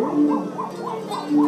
Oh, my God.